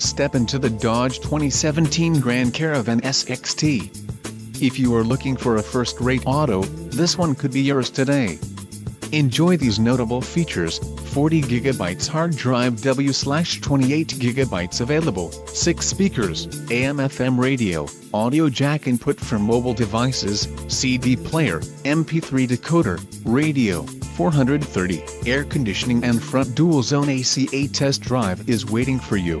Step into the Dodge 2017 Grand Caravan SXT. If you are looking for a first-rate auto, this one could be yours today. Enjoy these notable features, 40 GB hard drive W/28 GB available, 6 speakers, AM/FM radio, audio jack input for mobile devices, CD player, MP3 decoder, radio, 430, air conditioning and front dual zone AC a test drive is waiting for you.